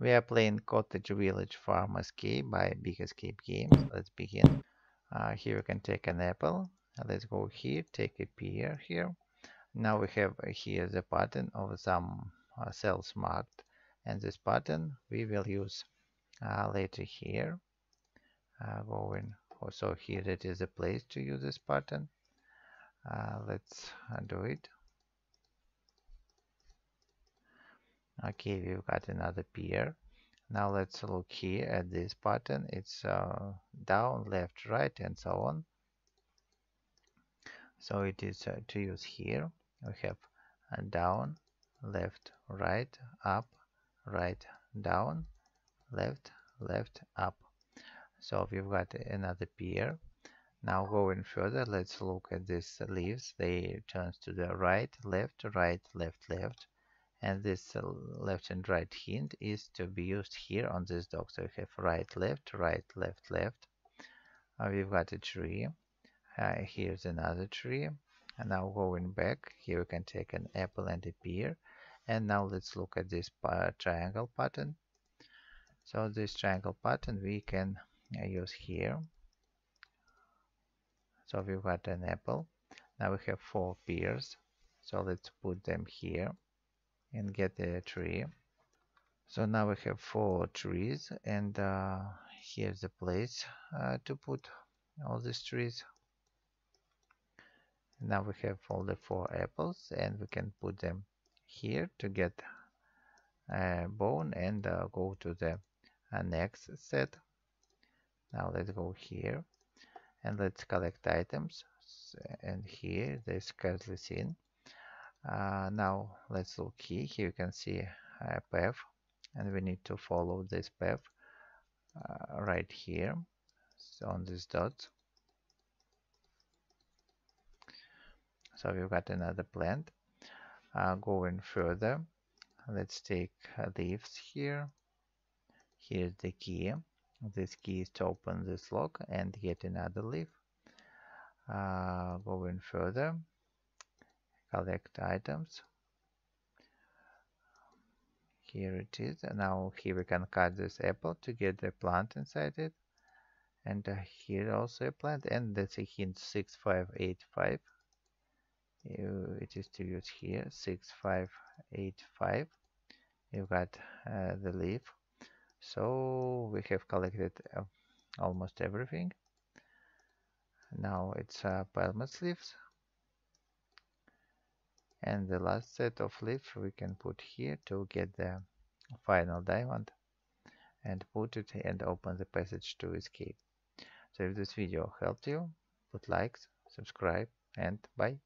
We are playing Cottage Village Farm Escape by Big Escape Games. Let's begin. Uh, here we can take an apple. Let's go here, take a pear here. Now we have here the pattern of some uh, cells marked. And this pattern we will use uh, later here. Uh, going also here that is the place to use this pattern. Uh, let's uh, do it. Okay we've got another pear now let's look here at this button. It's uh, down left right and so on. So it is uh, to use here. We have uh, down left right up right down left left up. So we've got another pear now going further let's look at these leaves. They turn to the right left right left left and this uh, left and right hint is to be used here on this dog so we have right left right left left. Uh, we've got a tree. Uh, here's another tree. And now going back here we can take an apple and a pear. And now let's look at this triangle pattern. So this triangle pattern we can uh, use here. So we've got an apple. Now we have four pears. So let's put them here and get a tree. So now we have four trees and uh, here's the place uh, to put all these trees. Now we have all the four apples and we can put them here to get a bone and uh, go to the uh, next set. Now let's go here and let's collect items. And here there's scarcely seen uh, now let's look here. Here you can see a path and we need to follow this path uh, right here so on this dot. So we've got another plant. Uh, going further let's take leaves here. Here's the key. This key is to open this lock and get another leaf. Uh, going further collect items. Here it is. Now here we can cut this apple to get the plant inside it. And uh, here also a plant. And that's a hint 6585 it is to use here 6585 you've got uh, the leaf. So we have collected uh, almost everything. Now it's uh, palmet leaves and the last set of leaves we can put here to get the final diamond and put it and open the passage to escape. So if this video helped you put likes subscribe and bye